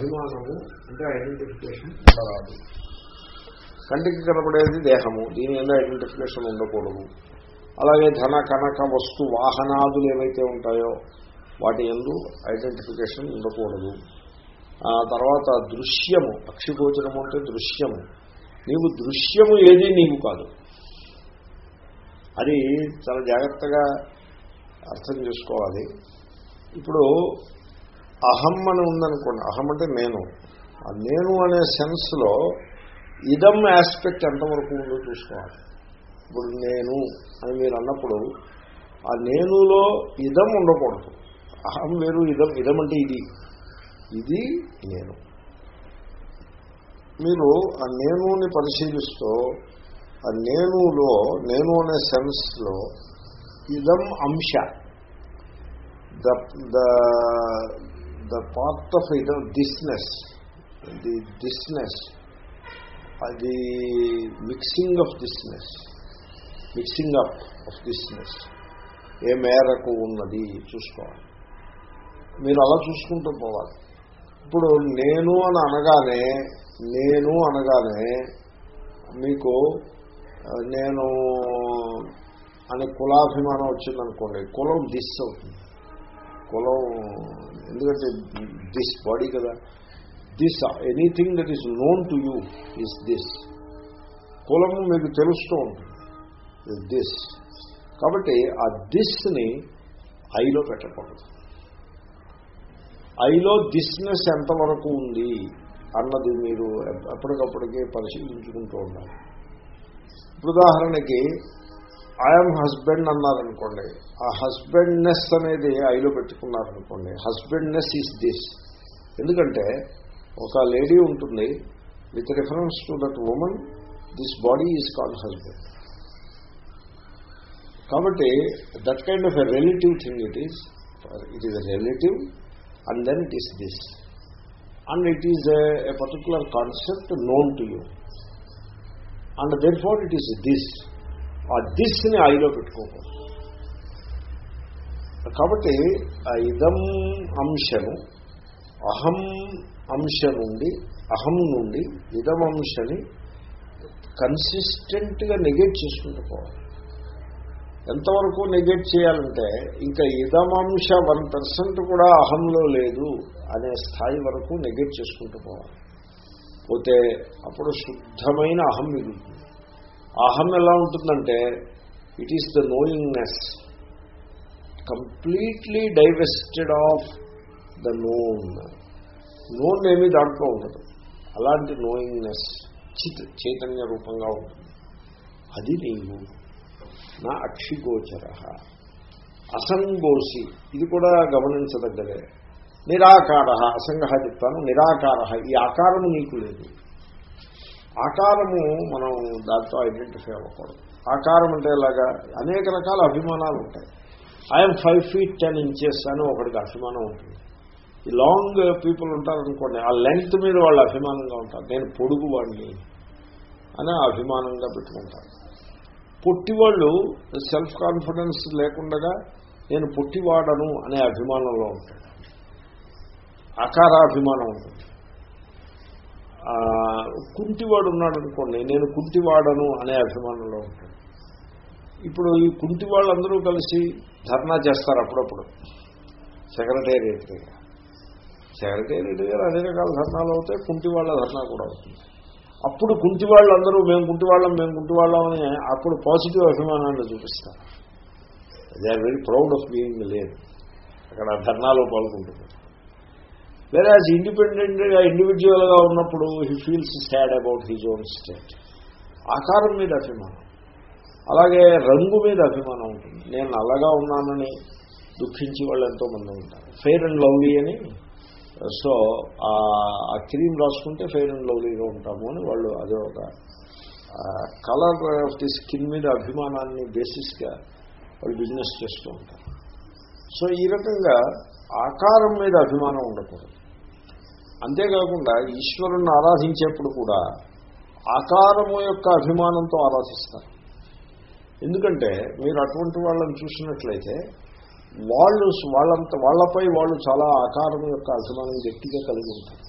అభిమానము అంటే ఐడెంటిఫికేషన్ ఉండరాదు. కంటికి కనపడేది దేహము. దీని మీద ఐడెంటిఫికేషన్ ఉండకూడదు. అలాగే ధన కనక వస్తు వాహనాదులు ఏవైతే ఉంటాయో వాటి ఎందు ఐడెంటిఫికేషన్ ఉండకూడదు. ఆ తర్వాత దృశ్యము అక్షిగోచరము అంటే దృశ్యము. నీవు దృశ్యము ఏది నీవు కాదు. అది చాలా జాగ్రత్తగా అర్థం చేసుకోవాలి. ఇప్పుడు అహం అని ఉందనుకోండి. అహం అంటే నేను. ఆ నేను అనే సెన్స్లో ఇదం ఆస్పెక్ట్ ఎంతవరకు ఉందో చూసుకోవాలి. ఇప్పుడు నేను అని మీరు అన్నప్పుడు ఆ నేనులో ఇదం ఉండకూడదు. అహం వేరు ఇదం ఇదం అంటే ఇది. ఇది నేను. మీరు ఆ నేనుని పరిశీలిస్తూ ఆ నేనులో నేను అనే సెన్స్లో ఇదం అంశ. The the the part of ఇదం దిస్నెస్ ది దిస్నెస్ అది mixing of thisness mixing up of thisness ఏ మేరకు ఉన్నది చూసుకోవాలి. మీరు అలా చూసుకుంటూ పోవాలి. ఇప్పుడు నేను అని అనగానే నేను అనగానే మీకు నేను అని కులాభిమానం వచ్చిందనుకోండి కులం దిస్ అవుతుంది. కులం ఎందుకంటే దిస్ బాడీ కదా. This anything that is known to you is this కులము మీకు తెలుస్తూ ఉంటుంది. దిస్ కాబట్టి ఆ దిస్ని ఐలో పెట్టకూడదు. ఐలో దిస్నెస్ ఎంతవరకు ఉంది అన్నది మీరు ఎప్పటికప్పటికే పరిశీలించుకుంటూ ఉండాలి. ఉదాహరణకి ఐఎమ్ హస్బెండ్ అన్నారనుకోండి. ఆ హస్బెండ్నెస్ అనేది ఐలో పెట్టుకున్నారనుకోండి. హస్బెండ్నెస్ ఈజ్ దిస్ ఎందుకంటే ఒక లేడీ ఉంటుంది. With reference to that woman this body is called husband కాబట్టి that kind of a relative thing it is it is a relative and then it is this and it is a particular concept known to you and then for it is this ఆ దిస్ని ఐలో పెట్టుకోకూడదు కాబట్టి ఆ ఇదం అంశను అహం అంశ నుండి అహం నుండి ఇదం అంశని కన్సిస్టెంట్గా నెగెట్ చేసుకుంటూ పోవాలి. ఎంతవరకు నెగెట్ చేయాలంటే ఇంకా ఇదమంశ వన్ పర్సెంట్ కూడా అహంలో లేదు అనే స్థాయి వరకు నెగెట్ చేసుకుంటూ పోవాలి. పోతే అప్పుడు శుద్ధమైన అహం మిగులుతుంది. అహం ఎలా ఉంటుందంటే it is the knowingness completely divested of the known known ఏమీ దాంట్లో ఉండదు. అలాంటి నోయింగ్నెస్ చిత్ చైతన్య రూపంగా ఉంటుంది. అది నీవు. నా అక్షిగోచర. అసంగోసి. ఇది కూడా గమనించదగ్గదే. నిరాకార. అసంగ చెప్తాను. నిరాకార. ఈ ఆకారము నీకు లేదు. ఆకారము మనం దాంతో ఐడెంటిఫై అవ్వకూడదు. ఆకారం అంటే ఇలాగా అనేక రకాల అభిమానాలు ఉంటాయి. I'm five feet ten inches అని ఒకటికి అభిమానం ఉంటుంది. ఈ లాంగ్ పీపుల్ ఉంటారనుకోండి ఆ లెంగ్త్ మీద వాళ్ళు అభిమానంగా ఉంటారు. నేను పొడుగు వాడిని అని అభిమానంగా పెట్టుకుంటారు. పొట్టివాళ్ళు సెల్ఫ్ కాన్ఫిడెన్స్ లేకుండా నేను పొట్టివాడను అనే అభిమానంలో ఉంటాడు. అకారాభిమానం ఉంటుంది. కుంటివాడు ఉన్నాడు అనుకోండి నేను కుంటివాడను అనే అభిమానంలో ఉంటాడు ఇప్పుడు ఈ కుంటి వాళ్ళందరూ కలిసి ధర్నా చేస్తారు అప్పుడప్పుడు. సెక్రటేరియట్ దగ్గర సెక్రటేరియట్ దగ్గర అన్ని రకాల ధర్నాలు అవుతాయి కుంటి వాళ్ళ ధర్నా కూడా అవుతుంది. అప్పుడు కుంటి వాళ్ళందరూ మేము కుంటి వాళ్ళం మేము కుంటి వాళ్ళం అని అప్పుడు పాజిటివ్ అభిమానాన్ని చూపిస్తారు. They are very proud of being లేదు. అక్కడ ధర్నాలో పాల్గొంటుంది. వేరే యాజ్ ఇండిపెండెంట్గా ఇండివిజువల్గా ఉన్నప్పుడు he feels sad about his own state ఆకారం మీద అభిమానం. అలాగే రంగు మీద అభిమానం ఉంటుంది. నేను నల్లగా ఉన్నానని దుఃఖించి వాళ్ళు ఎంతోమంది ఉంటారు. ఫెయిర్ అండ్ లవ్లీ అని సో ఆ క్రీమ్ రాసుకుంటే ఫెయిర్ అండ్ లవ్లీగా ఉంటాము అని వాళ్ళు అదే ఒక కలర్ ఆఫ్ ది స్కిన్ మీద అభిమానాన్ని బేసిస్గా వాళ్ళు బిజినెస్ చేస్తూ ఉంటారు. సో ఈ రకంగా ఆకారం మీద అభిమానం ఉండకూడదు. అంతేకాకుండా ఈశ్వరుణ్ణి ఆరాధించేప్పుడు కూడా ఆకారము యొక్క అభిమానంతో ఆరాధిస్తారు. ఎందుకంటే మీరు అటువంటి వాళ్ళని చూసినట్లయితే వాళ్ళు వాళ్ళంత వాళ్ళపై వాళ్ళు చాలా ఆకారం యొక్క అభిమానం గట్టిగా కలిగి ఉంటారు.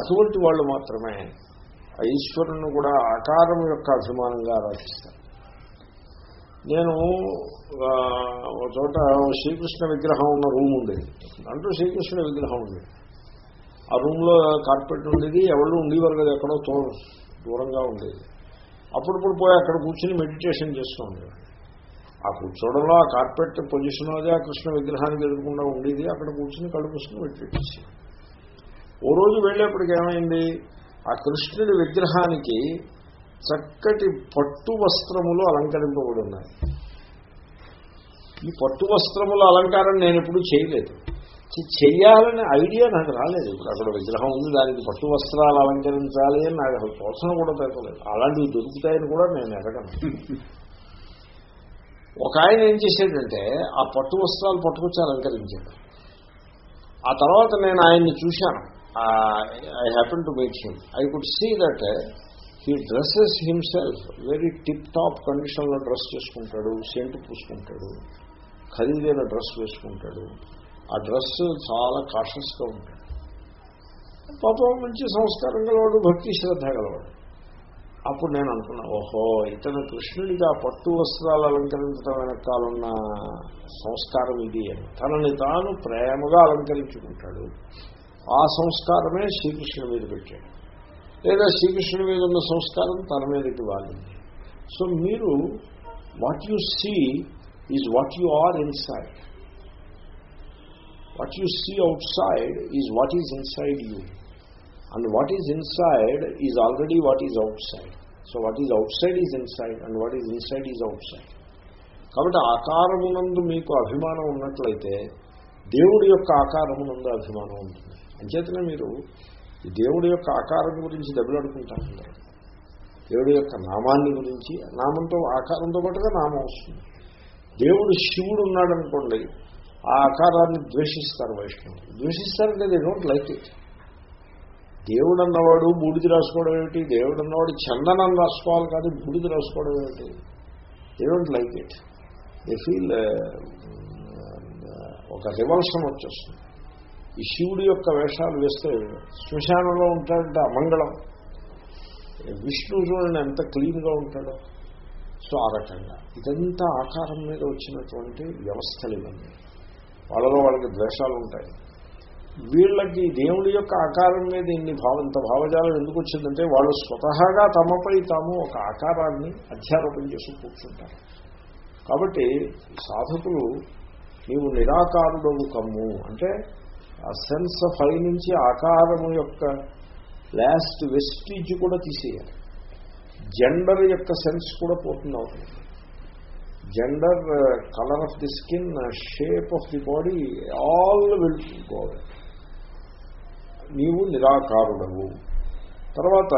అటువంటి వాళ్ళు మాత్రమే ఆ ఈశ్వరుని కూడా ఆకారం యొక్క అభిమానంగా ఆరాధిస్తారు. నేను ఒక చోట శ్రీకృష్ణ విగ్రహం ఉన్న రూమ్ ఉండేది అంటూ శ్రీకృష్ణ విగ్రహం ఉండేది ఆ రూమ్లో కార్పెట్ ఉండేది ఎవరు ఉండేవారు కదా ఎక్కడో తో దూరంగా ఉండేది. అప్పుడప్పుడు పోయి అక్కడ కూర్చుని మెడిటేషన్ చేస్తూ ఉండేవాడు ఆ కూర్చోవడంలో ఆ కార్పెట్ పొజిషన్ అదే ఆ కృష్ణ విగ్రహానికి ఎదురకుండా ఉండేది. అక్కడ కూర్చుని కడుపుసుకుని మెడిటేషన్ మెడిటేట్ ఓ రోజు వెళ్ళేప్పటికి ఏమైంది? ఆ కృష్ణుడి విగ్రహానికి చక్కటి పట్టు వస్త్రములు అలంకరింపబడి ఉన్నాయి. ఈ పట్టు వస్త్రముల అలంకారం నేను ఎప్పుడూ చేయలేదు. చెయ్యాలనే ఐడియా నాకు రాలేదు. ఇప్పుడు అక్కడ విగ్రహం ఉంది దానికి పట్టు వస్త్రాలు అలంకరించాలి అని నాకు అసలు తోచన కూడా పెట్టలేదు అలాంటివి దొరుకుతాయని కూడా నేను ఎరగను. ఒక ఆయన ఏం చేశాడంటే ఆ పట్టు వస్త్రాలు పట్టుకొచ్చి అలంకరించాడు. ఆ తర్వాత నేను ఆయన్ని చూశాను. I happen to meet him I could see that he dresses himself very tip top కండిషన్లో డ్రెస్ చేసుకుంటాడు సెంటు పూసుకుంటాడు ఖరీదైన డ్రెస్ వేసుకుంటాడు. ఆ డ్రెస్ చాలా కాషస్గా ఉంటాడు పాపం మంచి సంస్కారం గలవాడు భక్తి శ్రద్ధ గలవాడు. అప్పుడు నేను అనుకున్నా ఓహో ఇతను కృష్ణుడికి ఆ పట్టు వస్త్రాలు అలంకరించడం వెనకాలన్న సంస్కారం ఇది అని. తనని తాను ప్రేమగా అలంకరించుకుంటాడు. ఆ సంస్కారమే శ్రీకృష్ణుడి మీద పెట్టాడు. లేదా శ్రీకృష్ణుడి మీద ఉన్న సంస్కారం తన మీదకి వాలింది. సో మీరు what you see is what you are inside what you see outside is what is inside you and what is inside is already what is outside so what is outside is inside and what is inside is outside కాబట్టి ఆకారమునందు మీకు అభిమానం ఉన్నట్లయితే దేవుడి యొక్క ఆకారమునందు అభిమానం ఉంటుంది. అంచేతనే మీరు దేవుడి యొక్క ఆకారం గురించి దెబ్బలాడుకుంటారు దేవుడి యొక్క నామాన్ని గురించి నామంతో ఆకారంతో పాటుగా నామం వస్తుంది. దేవుడు శివుడు ఉన్నాడనుకోండి ఆ ఆకారాన్ని ద్వేషిస్తారు వైష్ణవులు. ద్వేషిస్తారంటే దే డోంట్ లైక్ ఇట్ దేవుడు అన్నవాడు బూడిది రాసుకోవడం ఏమిటి? దేవుడు అన్నవాడు చందనం రాసుకోవాలి కాదు బూడిది రాసుకోవడం ఏమిటి? They don't like it they feel ఒక రివల్షన్ వచ్చేస్తుంది. ఈ శివుడి యొక్క వేషాలు వేస్తే శ్మశానంలో ఉంటాడంటే అమంగళం. విష్ణువు చూడండి ఎంత క్లీన్గా ఉంటాడో. సో ఆ రకంగా. ఇదంతా ఆకారం మీద వచ్చినటువంటి వ్యవస్థలు ఇవన్నీ. వాళ్ళలో వాళ్ళకి ద్వేషాలు ఉంటాయి. వీళ్ళకి దేవుడి యొక్క ఆకారం మీద ఇన్ని భావ ఇంత భావజాలం ఎందుకు వచ్చిందంటే వాళ్ళు స్వతహాగా తమపై తాము ఒక ఆకారాన్ని అధ్యారోపణ చేసి కూర్చుంటారు. కాబట్టి సాధకులు నీవు నిరాకారుడవు కమ్ము. అంటే ఆ సెన్స్ ఆఫ్ ఐ నుంచి ఆకారము యొక్క లాస్ట్ వెస్టీజ్ కూడా తీసేయాలి. జెండర్ యొక్క సెన్స్ కూడా పోతుంది. అవుతుంది gender colour of the skin shape of the body all వెళ్ళిపోవాలి నీవు నిరాకారుడవు. తర్వాత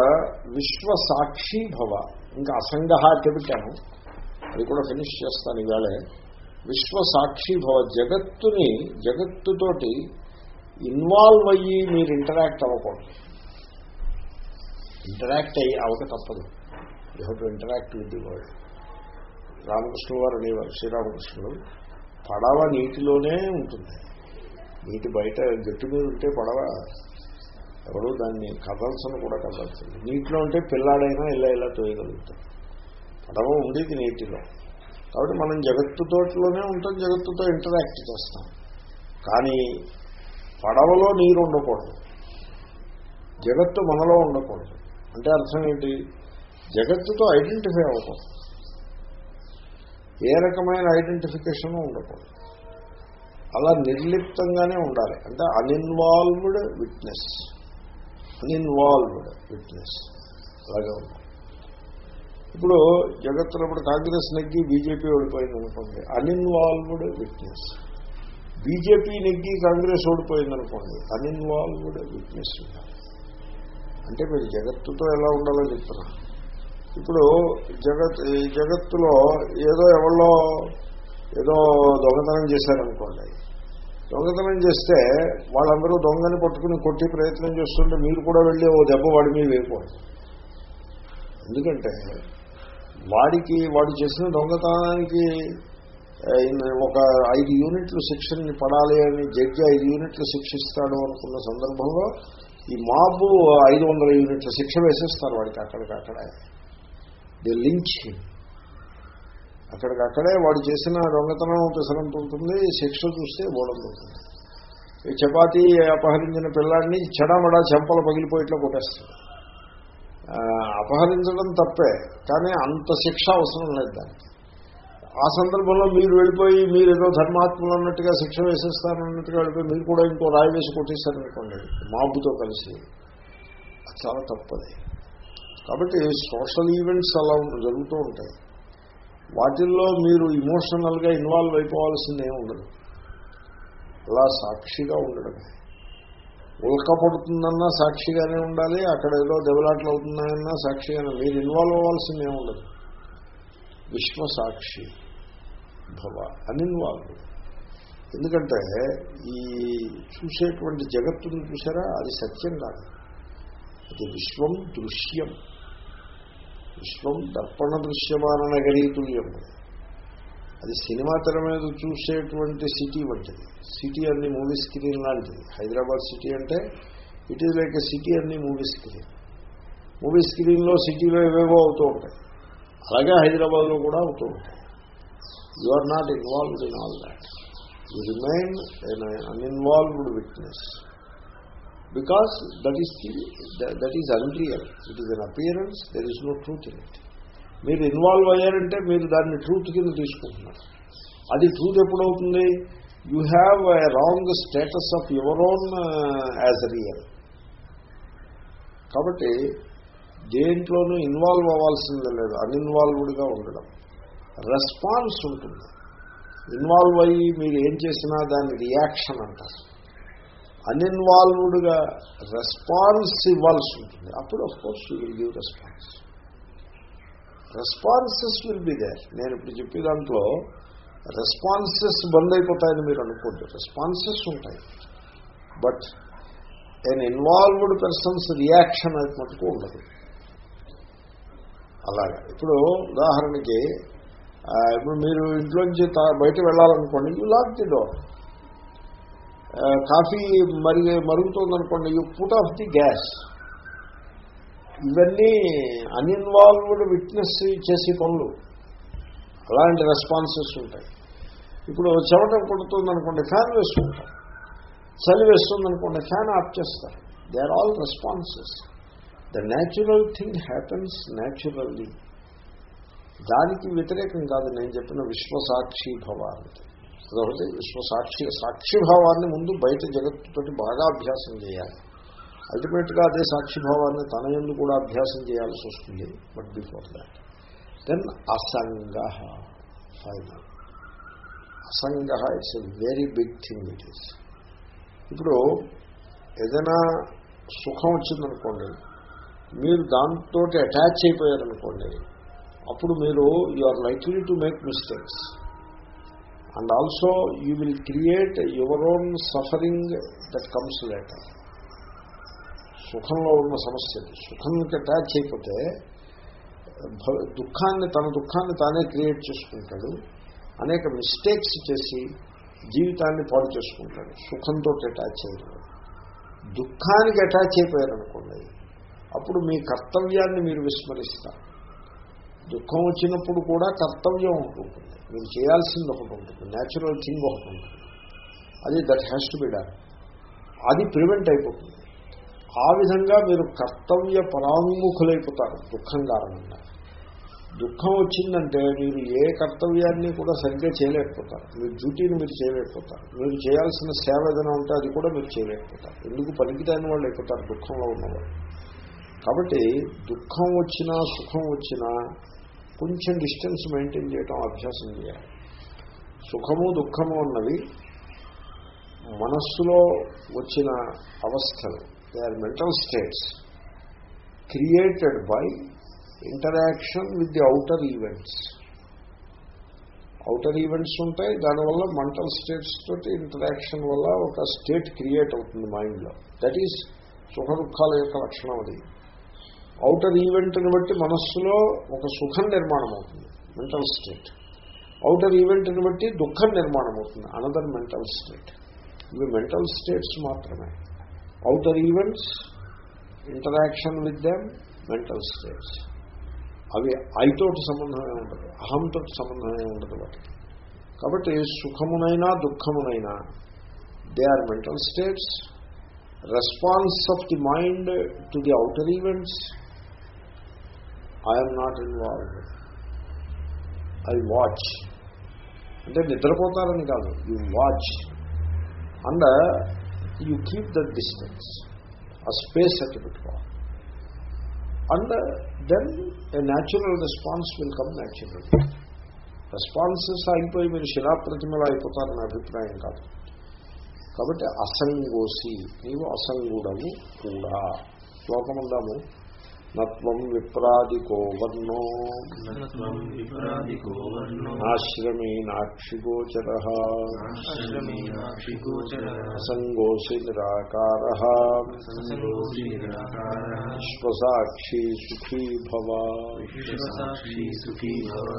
విశ్వ సాక్షి భవ. ఇంకా అసంగ పెట్టాను. అది కూడా ఫినిష్ చేస్తాను ఈవేళే. విశ్వ సాక్షి భవ జగత్తుని జగత్తుతోటి ఇన్వాల్వ్ అయ్యి మీరు ఇంటరాక్ట్ అవ్వకూడదు. ఇంటరాక్ట్ అయ్యి అవక తప్పదు. You have to interact with the world Ramakrishna వారు అనేవారు శ్రీరామకృష్ణుడు. పడవ నీటిలోనే ఉంటుంది. నీటి బయట గట్టి మీద ఉంటే పడవ ఎవరు దాన్ని కదల్సను కూడా కదల్సింది నీటిలో ఉంటే పిల్లాడైనా ఇలా ఇలా తోయగలుగుతాం పడవ ఉండేది నీటిలో. కాబట్టి మనం జగత్తుతోటిలోనే ఉంటాం జగత్తుతో ఇంటరాక్ట్ చేస్తాం. కానీ పడవలో నీరు ఉండకూడదు. జగత్తు మనలో ఉండకూడదు. అంటే అర్థం ఏంటి? జగత్తుతో ఐడెంటిఫై అవ్వకూడదు. ఏ రకమైన ఐడెంటిఫికేషన్ ఉండకూడదు. అలా నిర్లిప్తంగానే ఉండాలి. అంటే అన్ఇన్వాల్వ్డ్ విట్నెస్ అన్ఇన్వాల్వ్డ్ విట్నెస్ అలాగే ఉండాలి. ఇప్పుడు జగత్తులో ఇప్పుడు కాంగ్రెస్ నెగ్గి బీజేపీ ఓడిపోయింది అనుకోండి. అన్ఇన్వాల్వ్డ్ విట్నెస్ బీజేపీ నెగ్గి కాంగ్రెస్ ఓడిపోయింది అనుకోండి. అన్ఇన్వాల్వ్డ్ విట్నెస్ ఉండాలి. అంటే మీరు జగత్తుతో ఎలా ఉండాలో చెప్తున్నారు ఇప్పుడు జగత్ ఈ జగత్తులో ఏదో ఎవరో ఏదో దొంగతనం చేశారనుకోండి. దొంగతనం చేస్తే వాళ్ళందరూ దొంగని పట్టుకుని కొట్టి ప్రయత్నం చేస్తుంటే మీరు కూడా వెళ్ళి ఓ దెబ్బ వాడి మీద వేయకూడదు. ఎందుకంటే వాడికి వాడు చేసిన దొంగతనానికి ఒక ఐదు యూనిట్లు శిక్షని పడాలి అని జడ్జి ఐదు యూనిట్లు శిక్షిస్తాడు అనుకున్న సందర్భంలో ఈ మాబు ఐదు వందల యూనిట్ల శిక్ష వేసేస్తారు వాడికి అక్కడికక్కడే. The lynch? అక్కడికక్కడే వాడు చేసిన దొంగతనం పిసరంత ఉంటుంది శిక్ష చూస్తే ఓడంతో ఈ చపాతీ అపహరించిన పిల్లాడిని చెడమడా చెంపలు పగిలిపోయిట్లో కొట్టేస్తారు అపహరించడం తప్పే కానీ అంత శిక్ష అవసరం లేదు దానికి. ఆ సందర్భంలో మీరు వెళ్ళిపోయి మీరు ఏదో ధర్మాత్మలు అన్నట్టుగా శిక్ష వేసేస్తారన్నట్టుగా వెళ్ళిపోయి మీరు కూడా ఇంకో రాయి వేసి కొట్టేస్తారనుకోండి మాబుతో కలిసి చాలా తప్పది. కాబట్టి సోషల్ ఈవెంట్స్ అలా జరుగుతూ ఉంటాయి. వాటిల్లో మీరు ఇమోషనల్గా ఇన్వాల్వ్ అయిపోవాల్సిందే ఉండదు. అలా సాక్షిగా ఉండడమే ఉల్క పడుతుందన్నా సాక్షిగానే ఉండాలి అక్కడ ఏదో దెబ్బలాట్లు అవుతున్నాయన్నా సాక్షిగానే మీరు ఇన్వాల్వ్ అవ్వాల్సిందే ఉండదు. విశ్వసాక్షి భవ అన్ఇన్వాల్వ్ ఎందుకంటే ఈ చూసేటువంటి జగత్తుని చూసారా? అది సత్యం కాదు. అది విశ్వం దృశ్యం. విశ్వం దర్పణ దృశ్యమాన నగరీతుల్యం. అది సినిమా తెర మీద చూసేటువంటి సిటీ వంటిది. సిటీ అన్ని మూవీ స్క్రీన్ లాంటిది. హైదరాబాద్ సిటీ అంటే ఇట్ ఈజ్ లైక్ సిటీ అన్ని మూవీ స్క్రీన్. మూవీ స్క్రీన్లో సిటీలో ఏవేవో అవుతూ ఉంటాయి. అలాగే హైదరాబాద్లో కూడా అవుతూ ఉంటాయి. You are not involved in all that you remain uninvolved witness because that is the that is unreal it is an appearance there is no truth in it మీరు ఇన్వాల్వ్ అయ్యారంటే మీరు దాన్ని ట్రూత్ కింద తీసుకుంటున్నారు. అది truth ఎప్పుడవుతుంది? You have a wrong status of your own as real కాబట్టి దేంట్లోనూ involve అవ్వాల్సిందే లేదు. అన్ఇన్వాల్వ్డ్గా ఉండడం. రెస్పాన్స్ ఉంటుంది. ఇన్వాల్వ్ అయ్యి మీరు ఏం చేసినా దాన్ని రియాక్షన్ అంటారు. అన్ఇన్వాల్వ్డ్గా రెస్పాన్స్ ఇవ్వాల్సి ఉంటుంది. అప్పుడు of course you will give response responses will be there నేను ఇప్పుడు చెప్పే దాంట్లో రెస్పాన్సెస్ బంద్ అయిపోతాయని మీరు అనుకోండి రెస్పాన్సెస్ ఉంటాయి. But an involved persons reaction అది మటుకు ఉండదు. అలాగా. ఇప్పుడు ఉదాహరణకి ఇప్పుడు మీరు ఇంట్లోంచి తా- బయట వెళ్ళాలనుకోండి you lock the door coffee మరి మరుగుతోందనుకోండి you put off the gas ఇవన్నీ అన్ఇన్వాల్వ్డ్ విట్నెస్ చేసే పనులు. అలాంటి రెస్పాన్సెస్ ఉంటాయి. ఇప్పుడు చెమట కొడుతుందనుకోండి ఫ్యాన్ వేసుకుంటారు చలి వేస్తుందనుకోండి ఫ్యాన్ ఆఫ్ చేస్తారు. They are all responses the natural thing happens naturally దానికి వ్యతిరేకం కాదు నేను చెప్పిన విశ్వసాక్షి భావాన్ని అదొకటి విశ్వసాక్షి సాక్షిభావాన్ని ముందు బయట జగత్తుతోటి బాగా అభ్యాసం చేయాలి. అల్టిమేట్గా అదే సాక్షిభావాన్ని తన ఎందు కూడా అభ్యాసం చేయాల్సి వస్తుంది. బట్ బిఫోర్ దాట్ దెన్ అసంగ final అసంగ it's a very big thing it is ఇప్పుడు ఏదైనా సుఖం వచ్చిందనుకోండి మీరు దాంతో అటాచ్ అయిపోయారనుకోండి అప్పుడు మీరు you are likely to make mistakes and also you will create your own suffering that comes later సుఖంలో ఉన్న సమస్య సుఖంకి అటాచ్ అయిపోతే దుఃఖాన్ని తన దుఃఖాన్ని తానే క్రియేట్ చేసుకుంటాడు. అనేక మిస్టేక్స్ చేసి జీవితాన్ని పాడు చేసుకుంటాడు. సుఖంతో అటాచ్ అయ్యారు దుఃఖానికి అటాచ్ అయిపోయారనుకోండి అప్పుడు మీ కర్తవ్యాన్ని మీరు విస్మరిస్తారు. దుఃఖం వచ్చినప్పుడు కూడా కర్తవ్యం ఒకటి ఉంటుంది. మీరు చేయాల్సింది ఒకటి ఉంటుంది. న్యాచురల్ థింగ్ ఒకటి ఉంటుంది. అది that has to be done అది ప్రివెంట్ అయిపోతుంది. ఆ విధంగా మీరు కర్తవ్య పరాముఖులైపోతారు దుఃఖం కారణంగా. దుఃఖం వచ్చిందంటే మీరు ఏ కర్తవ్యాన్ని కూడా సరిగ్గా చేయలేకపోతారు. మీ డ్యూటీని మీరు చేయలేకపోతారు. మీరు చేయాల్సిన సేవ ఏదైనా ఉంటే అది కూడా మీరు చేయలేకపోతారు. ఎందుకు పనికిరాని వాళ్ళు అయిపోతారు దుఃఖంలో ఉన్నవాళ్ళు కాబట్టి దుఃఖం వచ్చినా సుఖం వచ్చినా కొంచెం డిస్టెన్స్ మెయింటైన్ చేయడం అభ్యాసం చేయాలి. సుఖము దుఃఖము అన్నవి మనస్సులో వచ్చిన అవస్థలు. They are mental states created by interaction with the outer events outer events ఉంటాయి దానివల్ల మెంటల్ స్టేట్స్ తోటి ఇంటరాక్షన్ వల్ల ఒక స్టేట్ క్రియేట్ అవుతుంది మైండ్లో దట్ ఈస్ సుఖ దుఃఖాల యొక్క లక్షణం అది. అవుటర్ ఈవెంట్ని బట్టి మనస్సులో ఒక సుఖం నిర్మాణం అవుతుంది మెంటల్ స్టేట్ అవుటర్ ఈవెంట్ని బట్టి దుఃఖం నిర్మాణం అవుతుంది అనదర్ మెంటల్ స్టేట్ ఇవి మెంటల్ స్టేట్స్ మాత్రమే. Outer events interaction with them mental states అవి ఐతోటి సంబంధమే ఉండదు. అహంతో సంబంధమే ఉండదు వాటికి కాబట్టి సుఖమునైనా దుఃఖమునైనా they are mental states response of the mind to the outer events I'm not involve I watch అంటే నిద్రపోతారని కాదు. You watch and you keep that distance ఆ స్పేస్ అట్టి పెట్టుకోవాలి and then a natural response will come natural responses అయిపోయి మీరు శిలాప్రతిమలు అయిపోతారని అభిప్రాయం కాదు. కాబట్టి అసంగోసి నీవు అసంగుడము కూడా. శ్లోకముందాము. నత్వం విప్రాదికో వర్ణో నత్వం విప్రాదికో వర్ణో నాశ్రమీ నాక్షిగోచర నాక్షిగోచరः అసంగోసి నిరాకార సంగోసి నిరాకారः విశ్వసాక్షి సుఖీ భవ విశ్వసాక్షి సుఖీ భవ